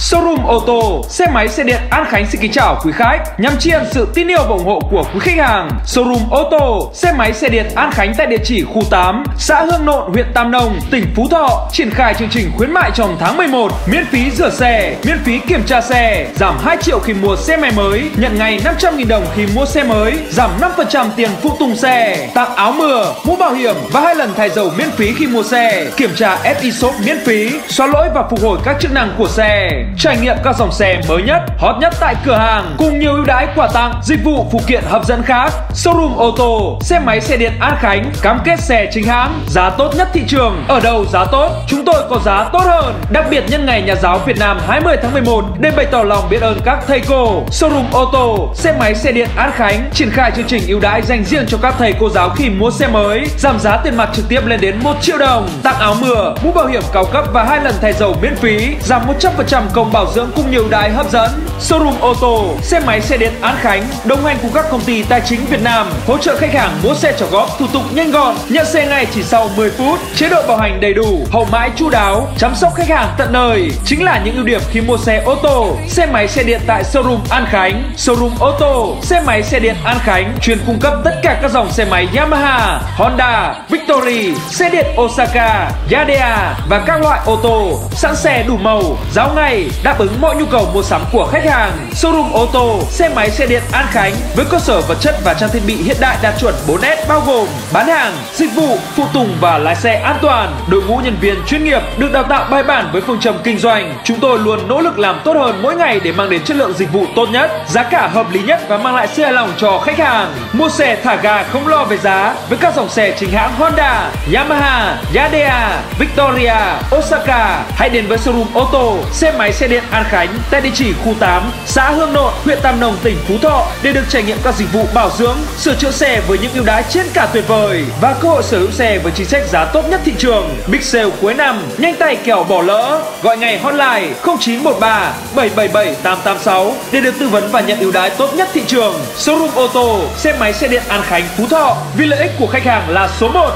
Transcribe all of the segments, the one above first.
Showroom ô tô, xe máy xe điện An Khánh xin kính chào quý khách. Nhằm tri ân sự tin yêu và ủng hộ của quý khách hàng, Showroom ô tô, xe máy xe điện An Khánh tại địa chỉ khu 8, xã Hương Nộn, huyện Tam Nông, tỉnh Phú Thọ triển khai chương trình khuyến mại trong tháng 11, miễn phí rửa xe, miễn phí kiểm tra xe, giảm 2 triệu khi mua xe máy mới, nhận ngày 500.000 đồng khi mua xe mới, giảm 5% tiền phụ tùng xe, tặng áo mưa, mũ bảo hiểm và hai lần thay dầu miễn phí khi mua xe, kiểm tra FI shop miễn phí, xóa lỗi và phục hồi các chức năng của xe, trải nghiệm các dòng xe mới nhất, hot nhất tại cửa hàng cùng nhiều ưu đãi quà tặng, dịch vụ phụ kiện hấp dẫn khác. Showroom ô tô, xe máy xe điện An Khánh cam kết xe chính hãng, giá tốt nhất thị trường. Ở đâu giá tốt, chúng tôi có giá tốt hơn. Đặc biệt nhân ngày Nhà giáo Việt Nam 20 tháng 11 để bày tỏ lòng biết ơn các thầy cô. Showroom ô tô, xe máy xe điện An Khánh triển khai chương trình ưu đãi dành riêng cho các thầy cô giáo khi mua xe mới, giảm giá tiền mặt trực tiếp lên đến 1 triệu đồng, tặng áo mưa, mũ bảo hiểm cao cấp và hai lần thay dầu miễn phí, giảm 100% công công bảo dưỡng cùng nhiều đài hấp dẫn. Showroom ô tô, xe máy xe điện An Khánh đồng hành cùng các công ty tài chính Việt Nam, hỗ trợ khách hàng mua xe trả góp thủ tục nhanh gọn, nhận xe ngay chỉ sau 10 phút, chế độ bảo hành đầy đủ, hậu mãi chu đáo, chăm sóc khách hàng tận nơi. Chính là những ưu điểm khi mua xe ô tô, xe máy xe điện tại showroom An Khánh. Showroom ô tô, xe máy xe điện An Khánh chuyên cung cấp tất cả các dòng xe máy Yamaha, Honda, Victory, xe điện Osaka, Yadea và các loại ô tô, sẵn xe đủ màu, giáo ngay này đáp ứng mọi nhu cầu mua sắm của khách hàng. Showroom ô tô, xe máy xe điện An Khánh với cơ sở vật chất và trang thiết bị hiện đại đạt chuẩn 4S bao gồm bán hàng, dịch vụ, phụ tùng và lái xe an toàn, đội ngũ nhân viên chuyên nghiệp được đào tạo bài bản với phương châm kinh doanh. Chúng tôi luôn nỗ lực làm tốt hơn mỗi ngày để mang đến chất lượng dịch vụ tốt nhất, giá cả hợp lý nhất và mang lại sự hài lòng cho khách hàng. Mua xe thả ga không lo về giá với các dòng xe chính hãng Honda, Yamaha, Yadea, Victoria, Osaka. Hãy đến với showroom ô tô, xe máy xe điện An Khánh tại địa chỉ khu 8, xã Hương Nộn, huyện Tam Nông, tỉnh Phú Thọ để được trải nghiệm các dịch vụ bảo dưỡng, sửa chữa xe với những ưu đãi trên cả tuyệt vời và cơ hội sở hữu xe với chính sách giá tốt nhất thị trường. Big sale cuối năm, nhanh tay kẻo bỏ lỡ. Gọi ngay hotline 0913 777 886 để được tư vấn và nhận ưu đãi tốt nhất thị trường. Showroom ô tô, xe máy xe điện An Khánh, Phú Thọ. Vì lợi ích của khách hàng là số 1.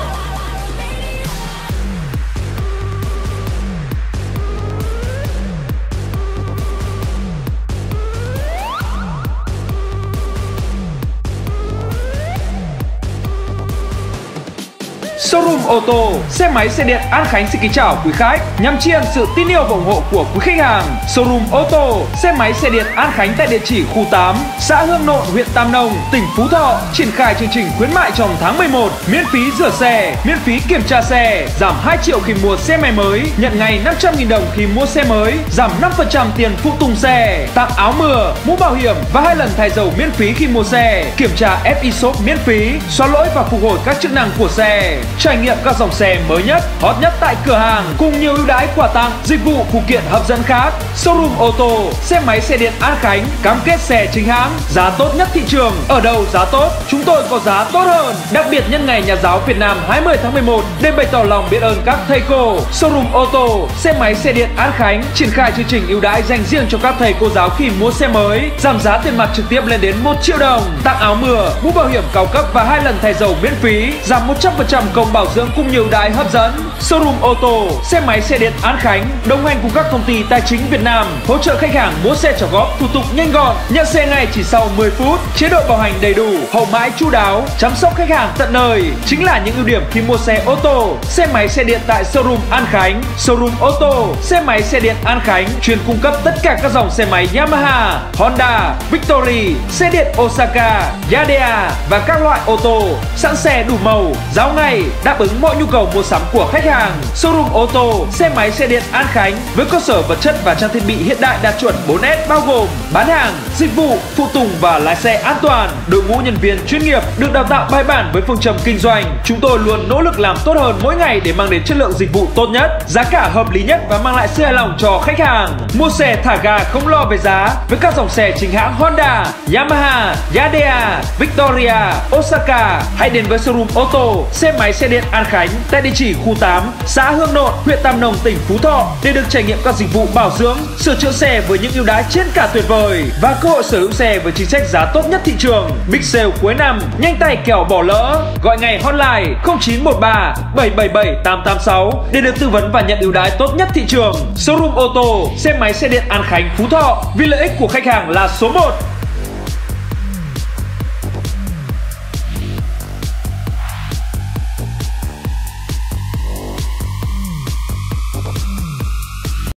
Showroom ô tô, xe máy xe điện. An Khánh xin kính chào quý khách. Nhằm tri ân sự tin yêu và ủng hộ của quý khách hàng, Showroom ô tô, xe máy xe điện An Khánh tại địa chỉ khu 8, xã Hương Nộn, huyện Tam Nông, tỉnh Phú Thọ triển khai chương trình khuyến mại trong tháng 11, miễn phí rửa xe, miễn phí kiểm tra xe, giảm 2 triệu khi mua xe máy mới, nhận ngày 500.000 đồng khi mua xe mới, giảm 5% tiền phụ tùng xe, tặng áo mưa, mũ bảo hiểm và hai lần thay dầu miễn phí khi mua xe, kiểm tra FI shop miễn phí, xóa lỗi và phục hồi các chức năng của xe trải nghiệm các dòng xe mới nhất, hot nhất tại cửa hàng cùng nhiều ưu đãi quà tặng, dịch vụ phụ kiện hấp dẫn khác. Showroom ô tô, xe máy xe điện An Khánh cam kết xe chính hãng, giá tốt nhất thị trường. Ở đâu giá tốt, chúng tôi có giá tốt hơn. Đặc biệt nhân ngày Nhà giáo Việt Nam 20 tháng 11 để bày tỏ lòng biết ơn các thầy cô. Showroom ô tô, xe máy xe điện An Khánh triển khai chương trình ưu đãi dành riêng cho các thầy cô giáo khi mua xe mới, giảm giá tiền mặt trực tiếp lên đến 1 triệu đồng, tặng áo mưa, mũ bảo hiểm cao cấp và hai lần thay dầu miễn phí, giảm 100% công bảo dưỡng cùng nhiều đại hấp dẫn. Showroom ô tô, xe máy xe điện An Khánh đồng hành cùng các công ty tài chính Việt Nam, hỗ trợ khách hàng mua xe trả góp thủ tục nhanh gọn, nhận xe ngay chỉ sau 10 phút, chế độ bảo hành đầy đủ, hậu mãi chu đáo, chăm sóc khách hàng tận nơi. Chính là những ưu điểm khi mua xe ô tô, xe máy xe điện tại showroom An Khánh. Showroom ô tô, xe máy xe điện An Khánh chuyên cung cấp tất cả các dòng xe máy Yamaha, Honda, Victory, xe điện Osaka, Yadea và các loại ô tô, sẵn xe đủ màu, giáo ngày, đáp ứng mọi nhu cầu mua sắm của khách hàng. Showroom ô tô, xe máy xe điện An Khánh với cơ sở vật chất và trang thiết bị hiện đại đạt chuẩn 4S bao gồm bán hàng, dịch vụ, phụ tùng và lái xe an toàn, đội ngũ nhân viên chuyên nghiệp được đào tạo bài bản với phương châm kinh doanh. Chúng tôi luôn nỗ lực làm tốt hơn mỗi ngày để mang đến chất lượng dịch vụ tốt nhất, giá cả hợp lý nhất và mang lại sự hài lòng cho khách hàng. Mua xe thả ga không lo về giá với các dòng xe chính hãng Honda, Yamaha, Yadea, Victoria, Osaka. Hãy đến với showroom ô tô, xe máy xe xe điện An Khánh tại địa chỉ khu 8, xã Hương Nộn, huyện Tam Nông, tỉnh Phú Thọ để được trải nghiệm các dịch vụ bảo dưỡng, sửa chữa xe với những ưu đãi trên cả tuyệt vời và cơ hội sở hữu xe với chính sách giá tốt nhất thị trường. Mix sale cuối năm, nhanh tay kẻo bỏ lỡ. Gọi ngay hotline 0913 777 886 để được tư vấn và nhận ưu đãi tốt nhất thị trường. Showroom ô tô, xe máy xe điện An Khánh Phú Thọ vì lợi ích của khách hàng là số 1.